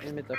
Ayun, ito.